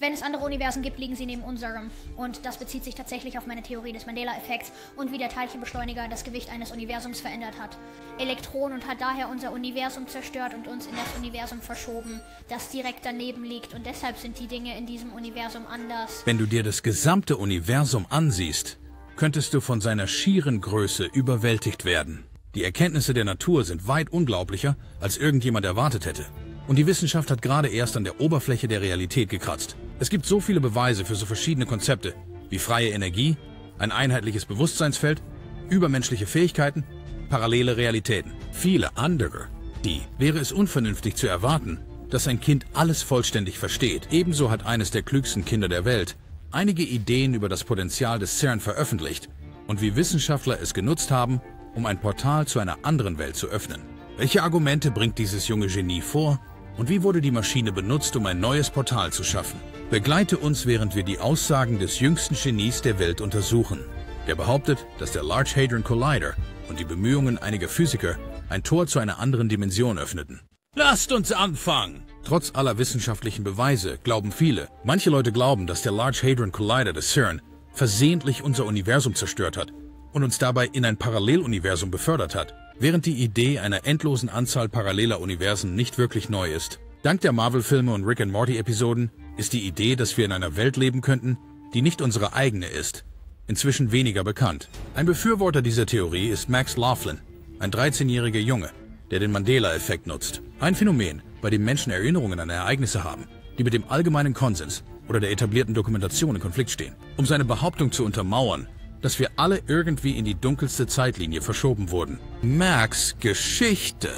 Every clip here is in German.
Wenn es andere Universen gibt, liegen sie neben unserem. Und das bezieht sich tatsächlich auf meine Theorie des Mandela-Effekts und wie der Teilchenbeschleuniger das Gewicht eines Universums verändert hat. Elektron und hat daher unser Universum zerstört und uns in das Universum verschoben, das direkt daneben liegt. Und deshalb sind die Dinge in diesem Universum anders. Wenn du dir das gesamte Universum ansiehst, könntest du von seiner schieren Größe überwältigt werden. Die Erkenntnisse der Natur sind weit unglaublicher, als irgendjemand erwartet hätte. Und die Wissenschaft hat gerade erst an der Oberfläche der Realität gekratzt. Es gibt so viele Beweise für so verschiedene Konzepte, wie freie Energie, ein einheitliches Bewusstseinsfeld, übermenschliche Fähigkeiten, parallele Realitäten. Viele andere. Die wäre es unvernünftig zu erwarten, dass ein Kind alles vollständig versteht. Ebenso hat eines der klügsten Kinder der Welt einige Ideen über das Potenzial des CERN veröffentlicht und wie Wissenschaftler es genutzt haben, um ein Portal zu einer anderen Welt zu öffnen. Welche Argumente bringt dieses junge Genie vor und wie wurde die Maschine benutzt, um ein neues Portal zu schaffen? Begleite uns, während wir die Aussagen des jüngsten Genies der Welt untersuchen. Der behauptet, dass der Large Hadron Collider und die Bemühungen einiger Physiker ein Tor zu einer anderen Dimension öffneten. Lasst uns anfangen! Trotz aller wissenschaftlichen Beweise glauben viele, manche Leute glauben, dass der Large Hadron Collider des CERN versehentlich unser Universum zerstört hat und uns dabei in ein Paralleluniversum befördert hat, während die Idee einer endlosen Anzahl paralleler Universen nicht wirklich neu ist. Dank der Marvel-Filme und Rick and Morty-Episoden ist die Idee, dass wir in einer Welt leben könnten, die nicht unsere eigene ist, inzwischen weniger bekannt. Ein Befürworter dieser Theorie ist Max Laughlin, ein 13-jähriger Junge, der den Mandela-Effekt nutzt. Ein Phänomen, bei dem Menschen Erinnerungen an Ereignisse haben, die mit dem allgemeinen Konsens oder der etablierten Dokumentation in Konflikt stehen. Um seine Behauptung zu untermauern, dass wir alle irgendwie in die dunkelste Zeitlinie verschoben wurden. Max Geschichte.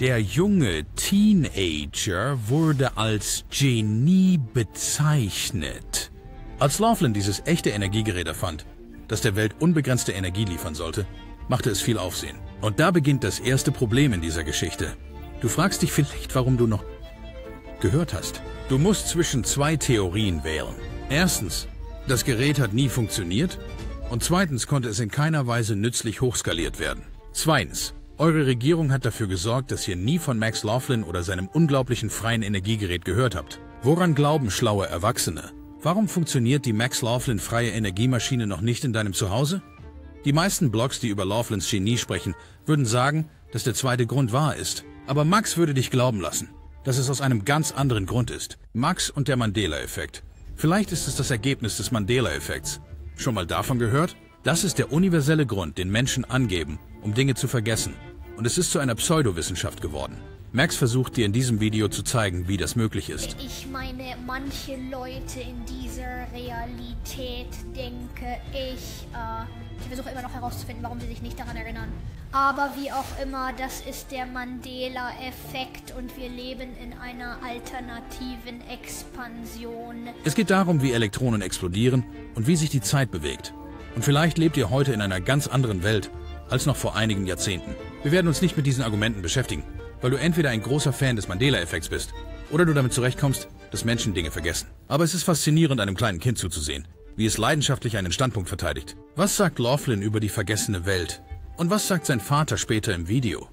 Der junge Teenager wurde als Genie bezeichnet. Als Laughlin dieses echte Energiegerät erfand, das der Welt unbegrenzte Energie liefern sollte, machte es viel Aufsehen. Und da beginnt das erste Problem in dieser Geschichte. Du fragst dich vielleicht, warum du noch gehört hast. Du musst zwischen zwei Theorien wählen. Erstens, das Gerät hat nie funktioniert und zweitens konnte es in keiner Weise nützlich hochskaliert werden. Zweitens, eure Regierung hat dafür gesorgt, dass ihr nie von Max Laughlin oder seinem unglaublichen freien Energiegerät gehört habt. Woran glauben schlaue Erwachsene? Warum funktioniert die Max Laughlin freie Energiemaschine noch nicht in deinem Zuhause? Die meisten Blogs, die über Laughlins Genie sprechen, würden sagen, dass der zweite Grund wahr ist. Aber Max würde dich glauben lassen, dass es aus einem ganz anderen Grund ist. Max und der Mandela-Effekt. Vielleicht ist es das Ergebnis des Mandela-Effekts. Schon mal davon gehört? Das ist der universelle Grund, den Menschen angeben, um Dinge zu vergessen. Und es ist zu einer Pseudowissenschaft geworden. Max versucht dir in diesem Video zu zeigen, wie das möglich ist. Ich meine, manche Leute in dieser Realität denke ich, äh, ich versuche immer noch herauszufinden, warum sie sich nicht daran erinnern. Aber wie auch immer, das ist der Mandela-Effekt und wir leben in einer alternativen Expansion. Es geht darum, wie Elektronen explodieren und wie sich die Zeit bewegt. Und vielleicht lebt ihr heute in einer ganz anderen Welt als noch vor einigen Jahrzehnten. Wir werden uns nicht mit diesen Argumenten beschäftigen weil du entweder ein großer Fan des Mandela-Effekts bist oder du damit zurechtkommst, dass Menschen Dinge vergessen. Aber es ist faszinierend, einem kleinen Kind zuzusehen, wie es leidenschaftlich einen Standpunkt verteidigt. Was sagt Laughlin über die vergessene Welt? Und was sagt sein Vater später im Video?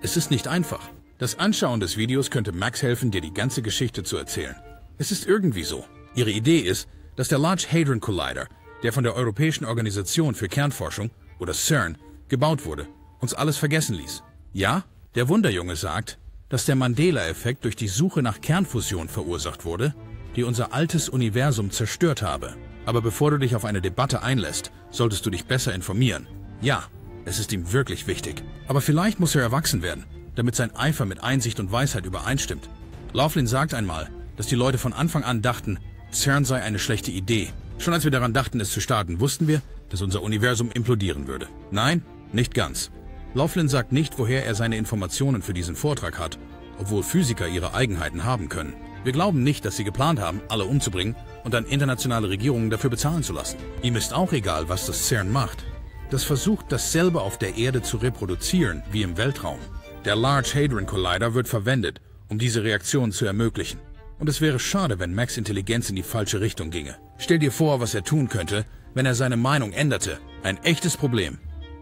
Es ist nicht einfach. Das Anschauen des Videos könnte Max helfen, dir die ganze Geschichte zu erzählen. Es ist irgendwie so. Ihre Idee ist, dass der Large Hadron Collider, der von der Europäischen Organisation für Kernforschung, oder CERN, gebaut wurde, uns alles vergessen ließ. Ja, der Wunderjunge sagt, dass der Mandela-Effekt durch die Suche nach Kernfusion verursacht wurde, die unser altes Universum zerstört habe. Aber bevor du dich auf eine Debatte einlässt, solltest du dich besser informieren. Ja, es ist ihm wirklich wichtig. Aber vielleicht muss er erwachsen werden, damit sein Eifer mit Einsicht und Weisheit übereinstimmt. Laughlin sagt einmal, dass die Leute von Anfang an dachten, CERN sei eine schlechte Idee. Schon als wir daran dachten, es zu starten, wussten wir, dass unser Universum implodieren würde. Nein, nicht ganz. Laughlin sagt nicht, woher er seine Informationen für diesen Vortrag hat, obwohl Physiker ihre Eigenheiten haben können. Wir glauben nicht, dass sie geplant haben, alle umzubringen und dann internationale Regierungen dafür bezahlen zu lassen. Ihm ist auch egal, was das CERN macht. Das versucht, dasselbe auf der Erde zu reproduzieren wie im Weltraum. Der Large Hadron Collider wird verwendet, um diese Reaktion zu ermöglichen. Und es wäre schade, wenn Max Intelligenz in die falsche Richtung ginge. Stell dir vor, was er tun könnte, wenn er seine Meinung änderte. Ein echtes Problem.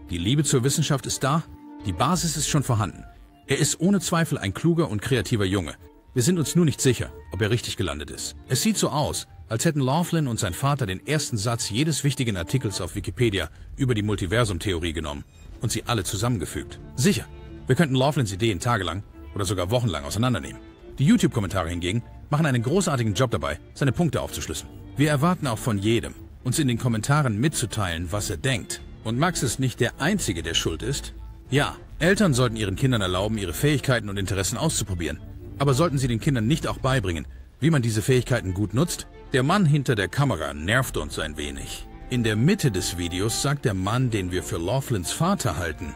Die Liebe zur Wissenschaft ist da, die Basis ist schon vorhanden. Er ist ohne Zweifel ein kluger und kreativer Junge. Wir sind uns nur nicht sicher, ob er richtig gelandet ist. Es sieht so aus, als hätten Laughlin und sein Vater den ersten Satz jedes wichtigen Artikels auf Wikipedia über die Multiversum-Theorie genommen und sie alle zusammengefügt. Sicher, wir könnten Laughlins Ideen tagelang oder sogar wochenlang auseinandernehmen. Die YouTube-Kommentare hingegen machen einen großartigen Job dabei, seine Punkte aufzuschlüsseln. Wir erwarten auch von jedem, uns in den Kommentaren mitzuteilen, was er denkt. Und Max ist nicht der Einzige, der schuld ist. Ja, Eltern sollten ihren Kindern erlauben, ihre Fähigkeiten und Interessen auszuprobieren. Aber sollten sie den Kindern nicht auch beibringen, wie man diese Fähigkeiten gut nutzt? Der Mann hinter der Kamera nervt uns ein wenig. In der Mitte des Videos sagt der Mann, den wir für Laughlins Vater halten,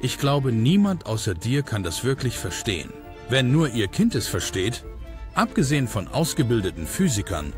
ich glaube, niemand außer dir kann das wirklich verstehen. Wenn nur ihr Kind es versteht, abgesehen von ausgebildeten Physikern,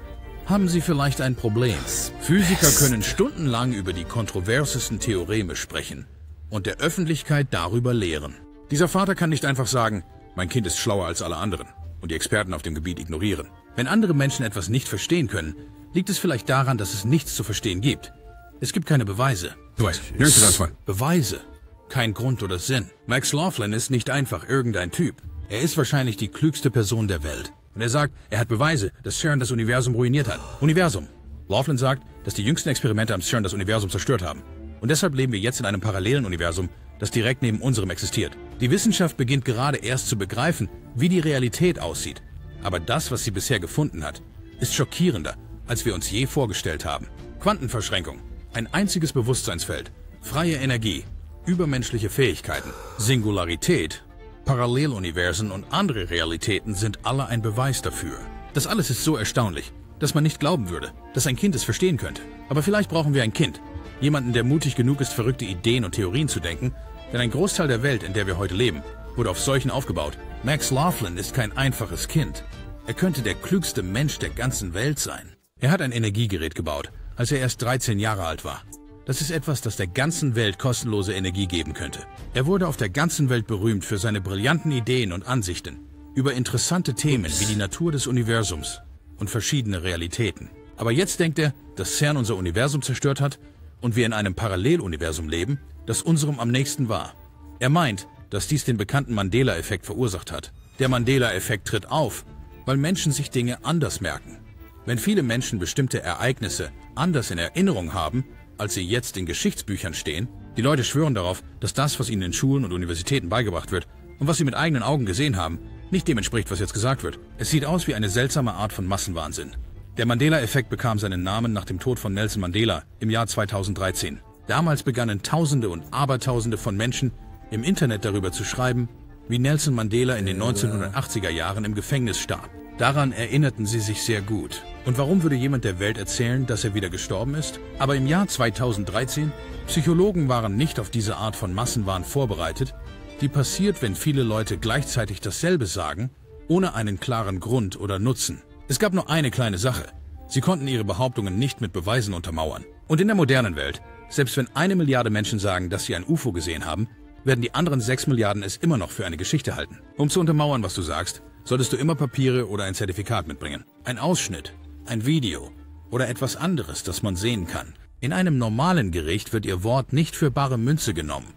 haben sie vielleicht ein Problem. Physiker können stundenlang über die kontroversesten Theoreme sprechen und der Öffentlichkeit darüber lehren. Dieser Vater kann nicht einfach sagen, mein Kind ist schlauer als alle anderen und die Experten auf dem Gebiet ignorieren. Wenn andere Menschen etwas nicht verstehen können, liegt es vielleicht daran, dass es nichts zu verstehen gibt. Es gibt keine Beweise. Du weißt, nirgends das Auswahl. Beweise kein Grund oder Sinn. Max Laughlin ist nicht einfach irgendein Typ. Er ist wahrscheinlich die klügste Person der Welt. Und er sagt, er hat Beweise, dass CERN das Universum ruiniert hat. Universum. Laughlin sagt, dass die jüngsten Experimente am CERN das Universum zerstört haben. Und deshalb leben wir jetzt in einem parallelen Universum, das direkt neben unserem existiert. Die Wissenschaft beginnt gerade erst zu begreifen, wie die Realität aussieht. Aber das, was sie bisher gefunden hat, ist schockierender, als wir uns je vorgestellt haben. Quantenverschränkung, ein einziges Bewusstseinsfeld, freie Energie, übermenschliche Fähigkeiten, Singularität, Paralleluniversen und andere Realitäten sind alle ein Beweis dafür. Das alles ist so erstaunlich, dass man nicht glauben würde, dass ein Kind es verstehen könnte. Aber vielleicht brauchen wir ein Kind. Jemanden, der mutig genug ist, verrückte Ideen und Theorien zu denken, denn ein Großteil der Welt, in der wir heute leben, wurde auf solchen aufgebaut. Max Laughlin ist kein einfaches Kind. Er könnte der klügste Mensch der ganzen Welt sein. Er hat ein Energiegerät gebaut, als er erst 13 Jahre alt war. Das ist etwas, das der ganzen Welt kostenlose Energie geben könnte. Er wurde auf der ganzen Welt berühmt für seine brillanten Ideen und Ansichten über interessante Themen wie die Natur des Universums und verschiedene Realitäten. Aber jetzt denkt er, dass CERN unser Universum zerstört hat und wir in einem Paralleluniversum leben, das unserem am nächsten war. Er meint, dass dies den bekannten Mandela-Effekt verursacht hat. Der Mandela-Effekt tritt auf, weil Menschen sich Dinge anders merken. Wenn viele Menschen bestimmte Ereignisse anders in Erinnerung haben, als sie jetzt in Geschichtsbüchern stehen. Die Leute schwören darauf, dass das, was ihnen in Schulen und Universitäten beigebracht wird und was sie mit eigenen Augen gesehen haben, nicht dem entspricht, was jetzt gesagt wird. Es sieht aus wie eine seltsame Art von Massenwahnsinn. Der Mandela-Effekt bekam seinen Namen nach dem Tod von Nelson Mandela im Jahr 2013. Damals begannen Tausende und Abertausende von Menschen im Internet darüber zu schreiben, wie Nelson Mandela in den 1980er Jahren im Gefängnis starb. Daran erinnerten sie sich sehr gut. Und warum würde jemand der Welt erzählen, dass er wieder gestorben ist? Aber im Jahr 2013, Psychologen waren nicht auf diese Art von Massenwahn vorbereitet, die passiert, wenn viele Leute gleichzeitig dasselbe sagen, ohne einen klaren Grund oder Nutzen. Es gab nur eine kleine Sache. Sie konnten ihre Behauptungen nicht mit Beweisen untermauern. Und in der modernen Welt, selbst wenn eine Milliarde Menschen sagen, dass sie ein UFO gesehen haben, werden die anderen sechs Milliarden es immer noch für eine Geschichte halten. Um zu untermauern, was du sagst, solltest du immer Papiere oder ein Zertifikat mitbringen. Ein Ausschnitt, ein Video oder etwas anderes, das man sehen kann. In einem normalen Gericht wird Ihr Wort nicht für bare Münze genommen.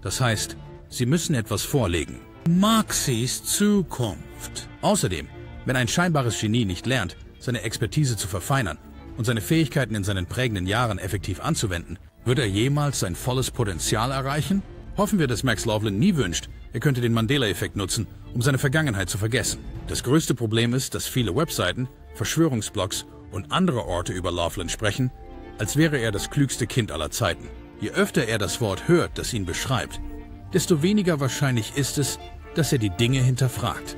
Das heißt, Sie müssen etwas vorlegen. Maxis Zukunft. Außerdem, wenn ein scheinbares Genie nicht lernt, seine Expertise zu verfeinern und seine Fähigkeiten in seinen prägenden Jahren effektiv anzuwenden, wird er jemals sein volles Potenzial erreichen? Hoffen wir, dass Max Laughlin nie wünscht, er könnte den Mandela-Effekt nutzen, um seine Vergangenheit zu vergessen. Das größte Problem ist, dass viele Webseiten, Verschwörungsblogs und andere Orte über Laughlin sprechen, als wäre er das klügste Kind aller Zeiten. Je öfter er das Wort hört, das ihn beschreibt, desto weniger wahrscheinlich ist es, dass er die Dinge hinterfragt.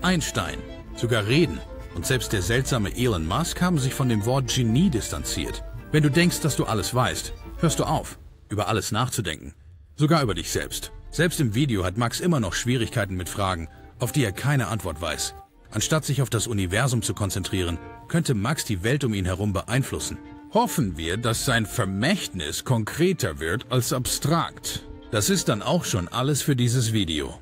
Einstein, sogar Reden und selbst der seltsame Elon Musk haben sich von dem Wort Genie distanziert. Wenn du denkst, dass du alles weißt, hörst du auf, über alles nachzudenken Sogar über dich selbst. Selbst im Video hat Max immer noch Schwierigkeiten mit Fragen, auf die er keine Antwort weiß. Anstatt sich auf das Universum zu konzentrieren, könnte Max die Welt um ihn herum beeinflussen. Hoffen wir, dass sein Vermächtnis konkreter wird als abstrakt. Das ist dann auch schon alles für dieses Video.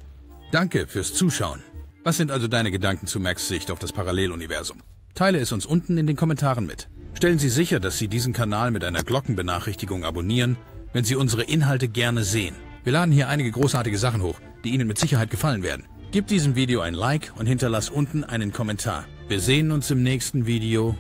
Danke fürs Zuschauen. Was sind also deine Gedanken zu Max Sicht auf das Paralleluniversum? Teile es uns unten in den Kommentaren mit. Stellen Sie sicher, dass Sie diesen Kanal mit einer Glockenbenachrichtigung abonnieren wenn Sie unsere Inhalte gerne sehen. Wir laden hier einige großartige Sachen hoch, die Ihnen mit Sicherheit gefallen werden. Gib diesem Video ein Like und hinterlass unten einen Kommentar. Wir sehen uns im nächsten Video.